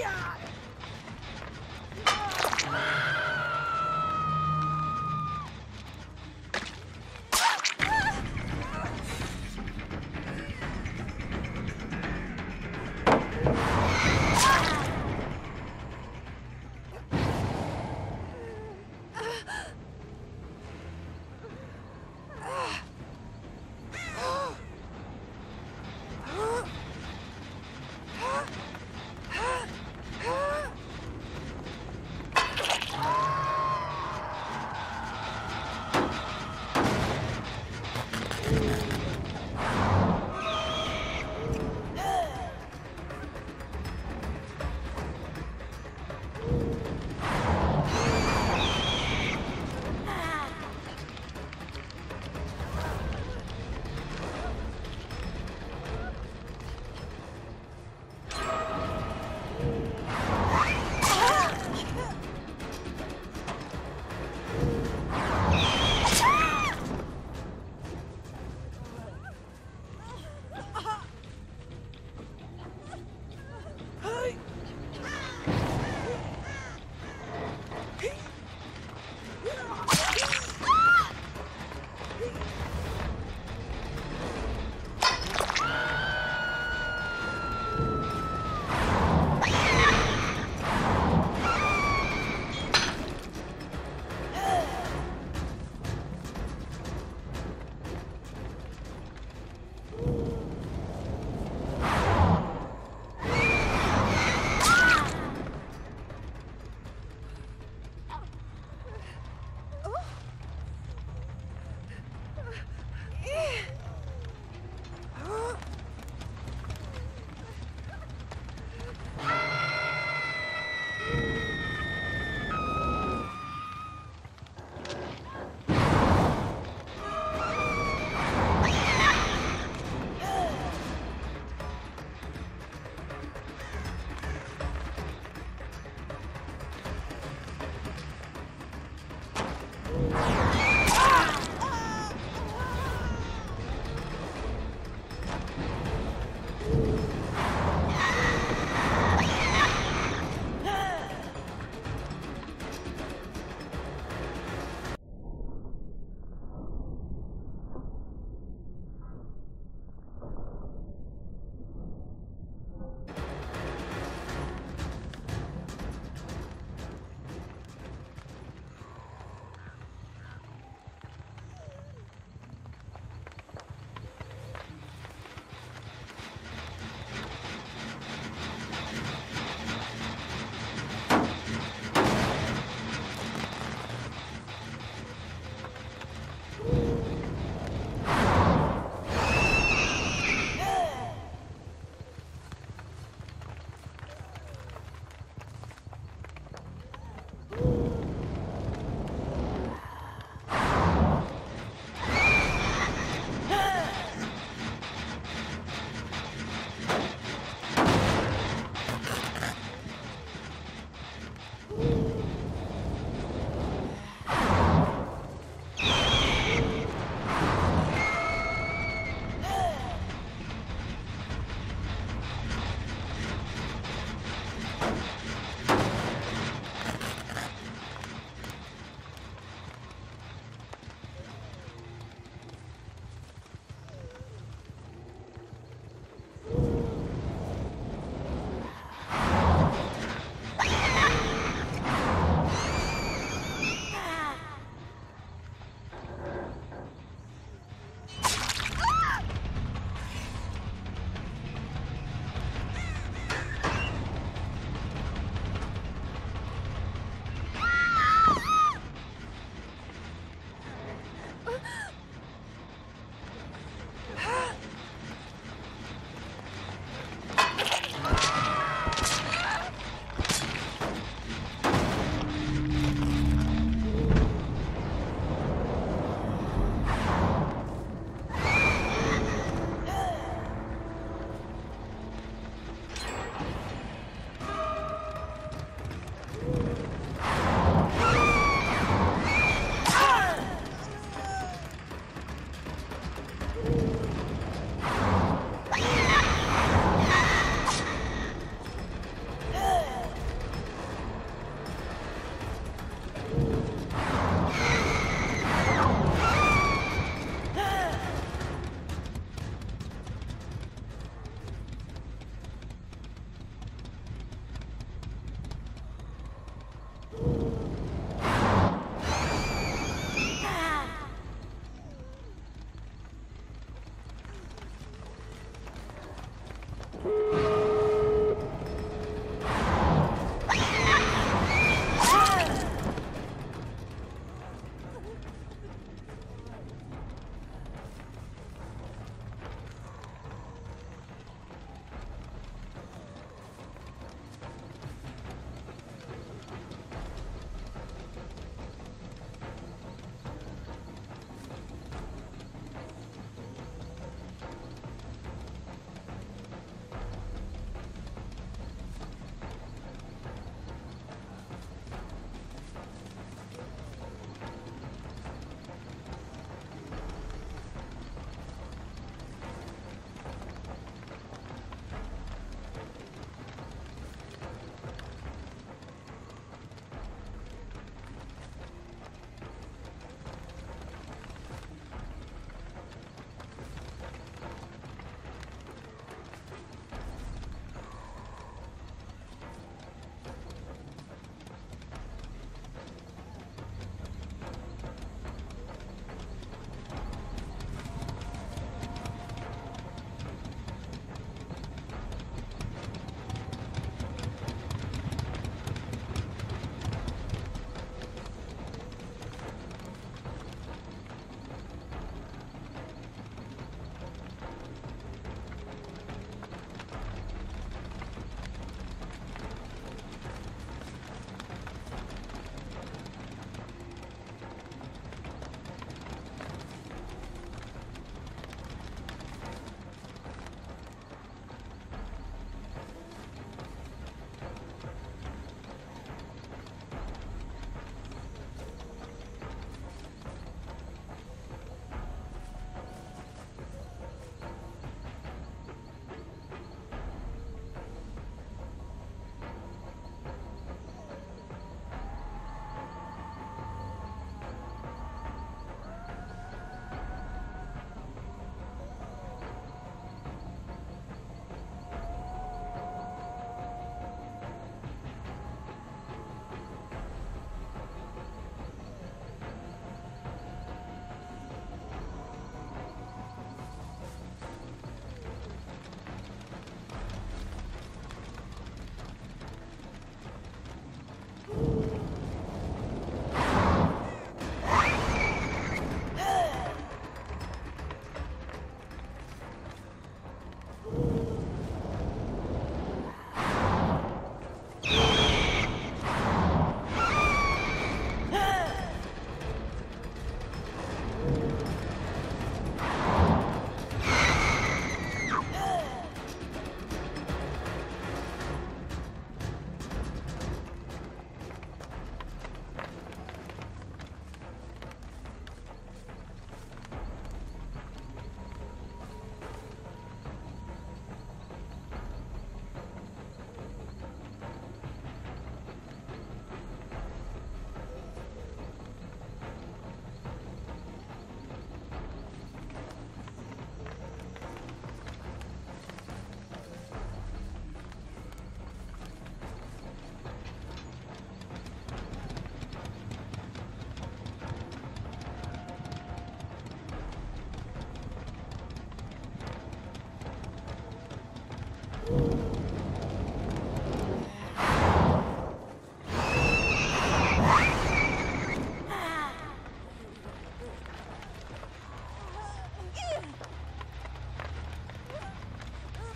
呀！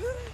Woo!